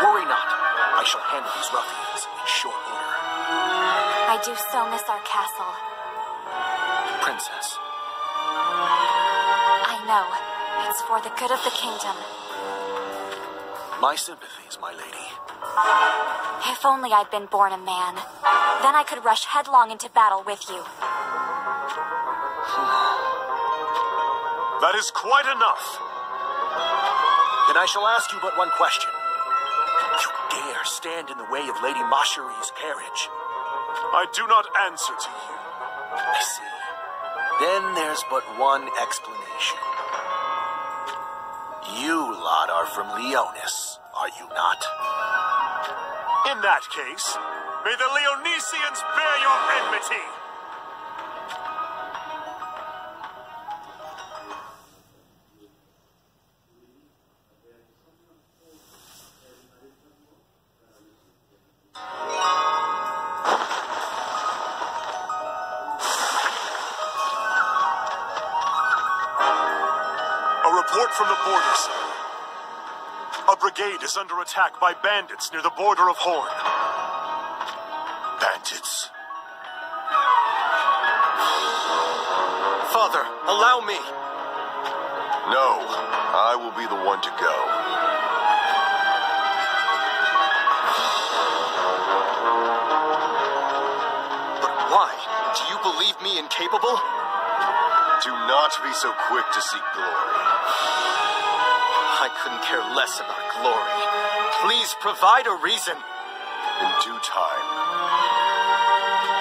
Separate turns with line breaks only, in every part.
Worry not. I shall handle these ruffians in short order.
I do so miss our castle.
Princess,
I know. It's for the good of the kingdom.
my sympathies, my lady.
If only I'd been born a man. Then I could rush headlong into battle with you.
That is quite enough.
Then I shall ask you but one question. You dare stand in the way of Lady Machérie's carriage?
I do not answer to you.
I see. Then there's but one explanation. You lot are from Leonis, are you not?
In that case, may the Leonesians bear your enmity. Is under attack by bandits near the border of Hourne. Bandits?
Father, allow me.
No, I will be the one to go.
But why? Do you believe me incapable?
Do not be so quick to seek glory.
I couldn't care less about glory. Please provide a reason.
In due time,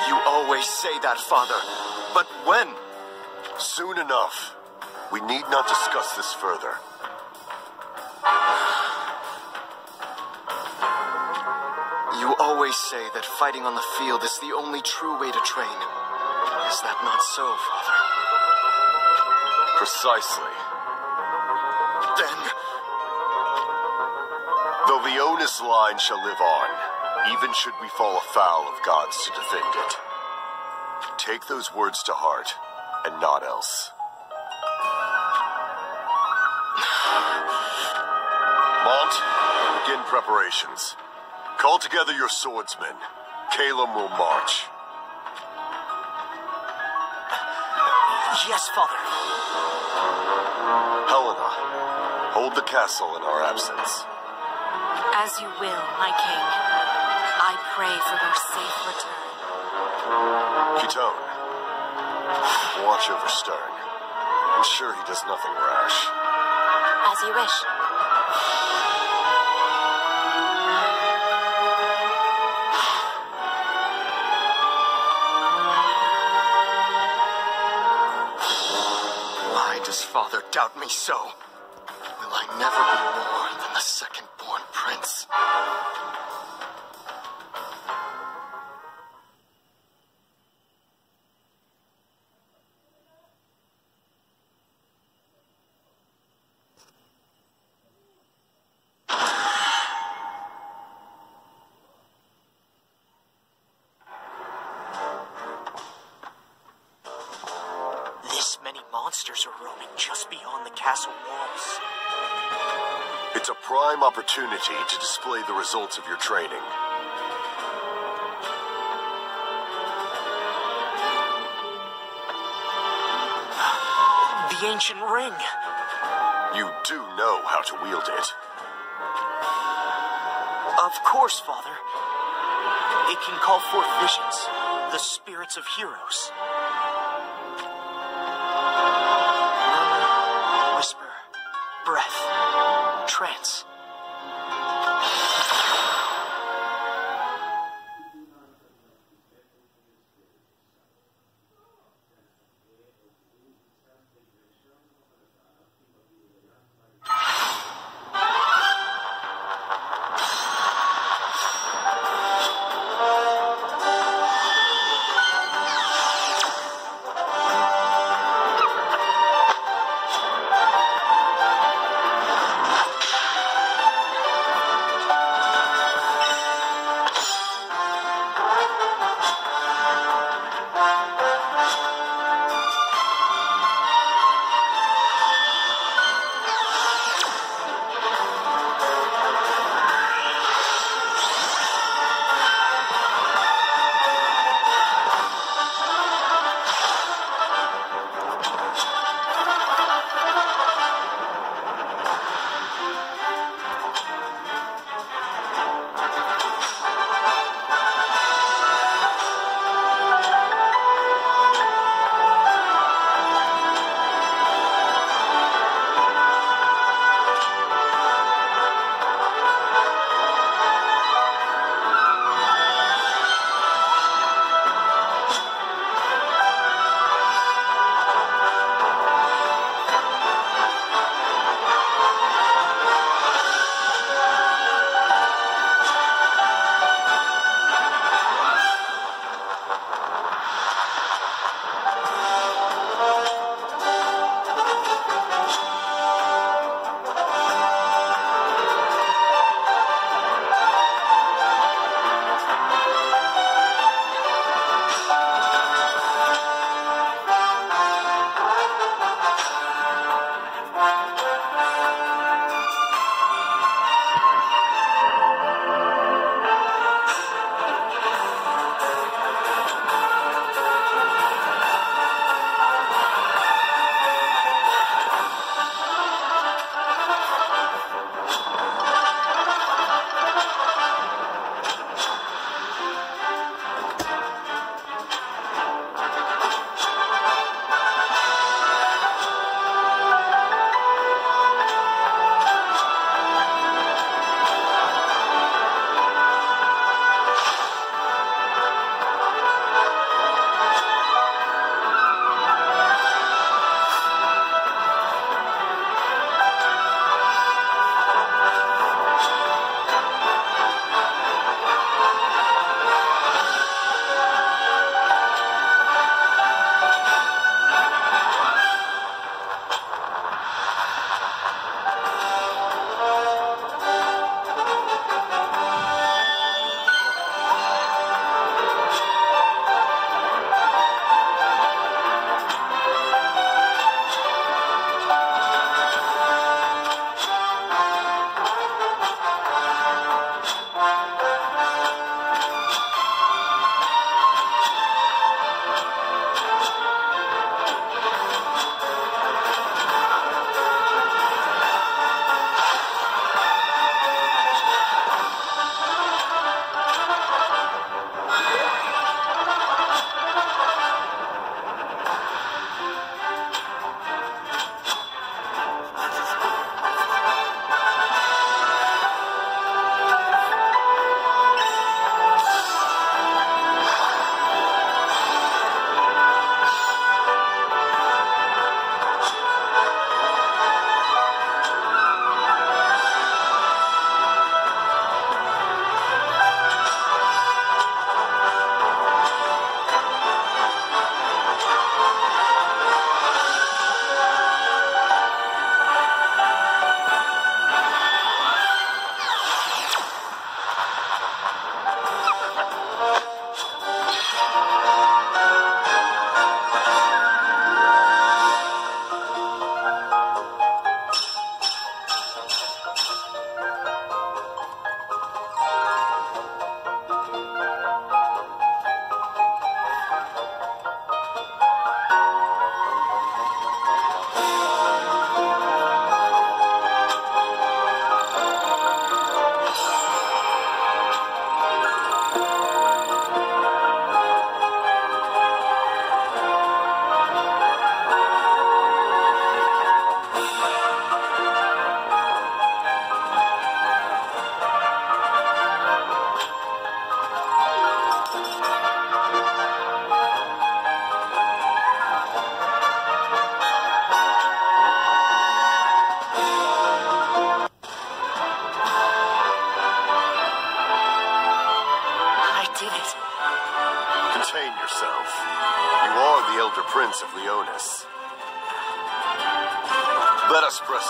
You always say that, Father. But when?
soon enough. We need not discuss this further.
You always say that fighting on the field is the only true way to train. Is that not so, Father?
Precisely. Leonis line shall live on, even should we fall afoul of gods to defend it. Take those words to heart, and not else. Mont, begin preparations. Call together your swordsmen. Calum will march.
Yes, Father.
Helena, hold the castle in our absence.
As you will, my king. I pray for your safe return.
Kitone, watch over Sterne. Ensure he does nothing rash.
As you wish.
why does Father doubt me so? Will I never be
monsters are roaming just beyond the castle walls.
It's a prime opportunity to display the results of your training.
The ancient ring.
You do know how to wield it.
Of course, Father. It can call forth visions, the spirits of heroes.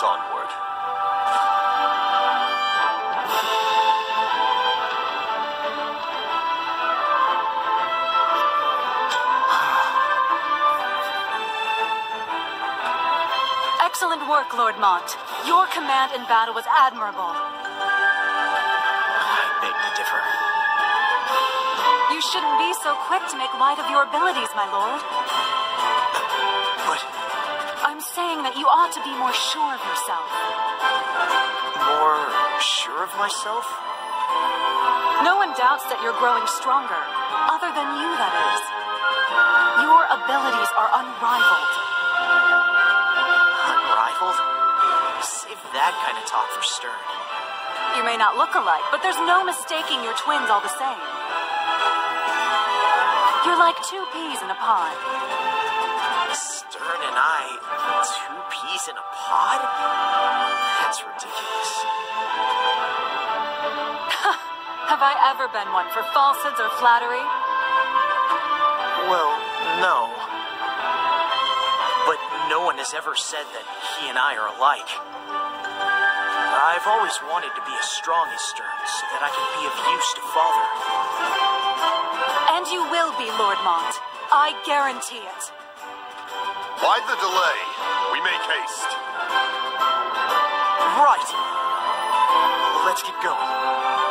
Onward.
Excellent work, Lord Mont. Your command in battle was admirable.
I beg to differ.
You shouldn't be so quick to make light of your abilities, my lord. Saying that you ought to be more sure of yourself.
more sure of myself?
No one doubts that you're growing stronger, other than you, that is. Your abilities are unrivaled.
Unrivaled? Save that kind of talk for Sterne.
You may not look alike, but there's no mistaking your twins all the same. You're like two peas in a pod.
Sterne and I, pod? That's ridiculous.
Have I ever been one for falsehoods or flattery?
Well, no. But no one has ever said that he and I are alike. I've always wanted to be as strong as Sterne so that I can be of use to Father.
And you will be, Lord Mont. I guarantee it.
Why the delay? We make haste.
Right. Let's get going.